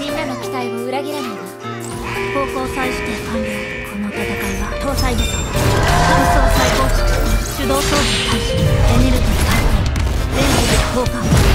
みんなの期待を裏切らないわ高校再指定完了この戦いは搭載武装武装再構築手動装備開始エネルギー回転電磁力交換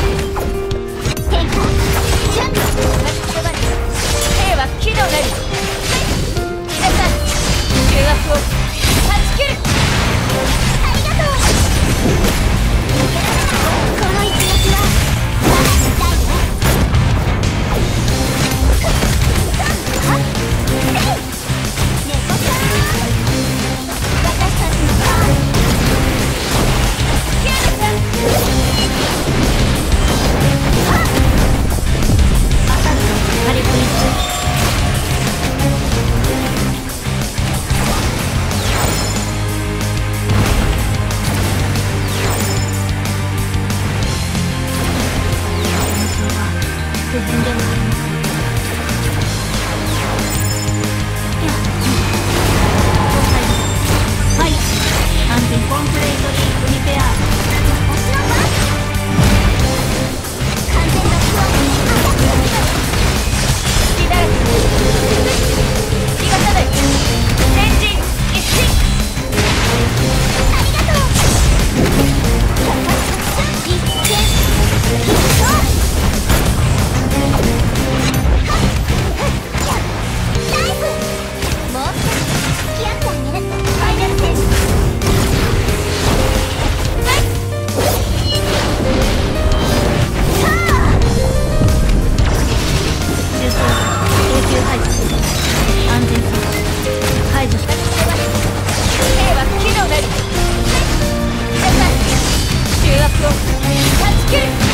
Let's get it!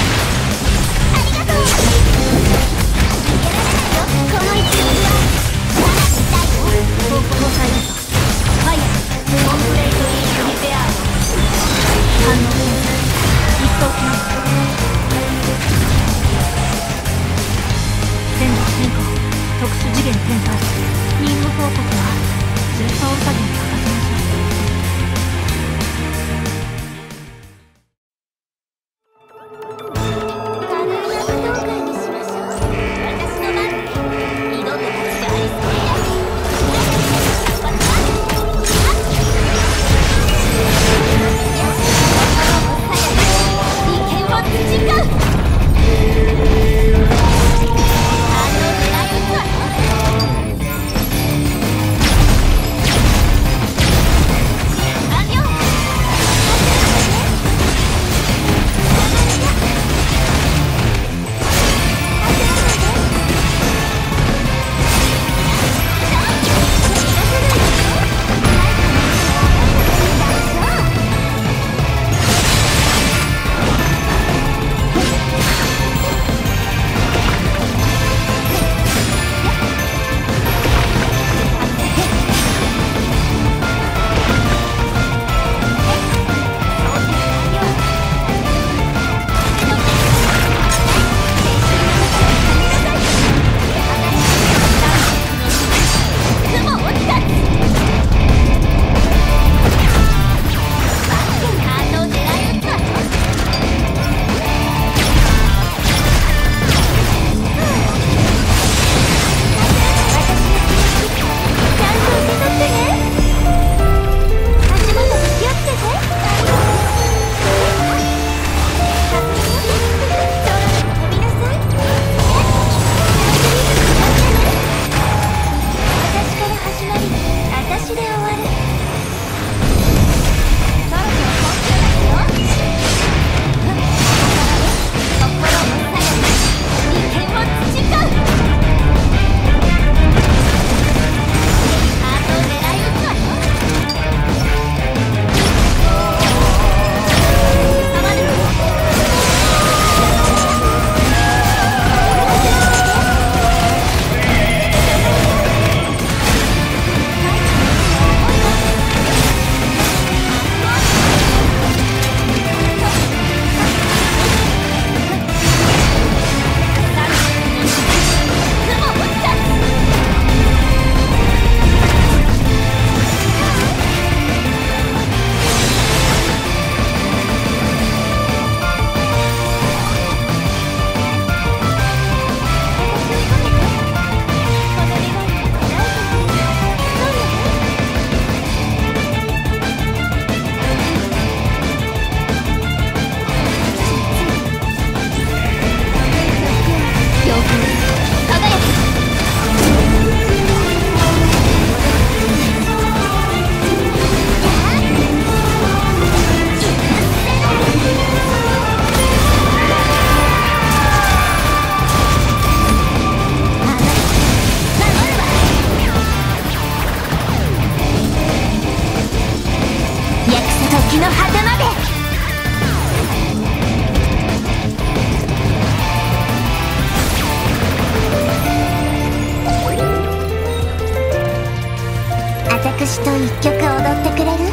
と一曲踊ってくれる？